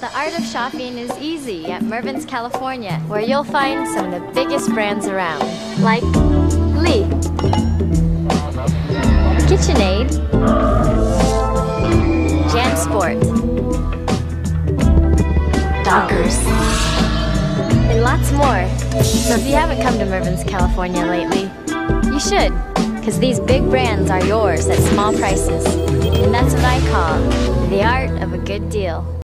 The art of shopping is easy at Mervyn's, California, where you'll find some of the biggest brands around, like Lee, KitchenAid, JanSport, Dockers, and lots more. So if you haven't come to Mervyn's, California lately, you should, because these big brands are yours at small prices. And that's what I call the art of a good deal.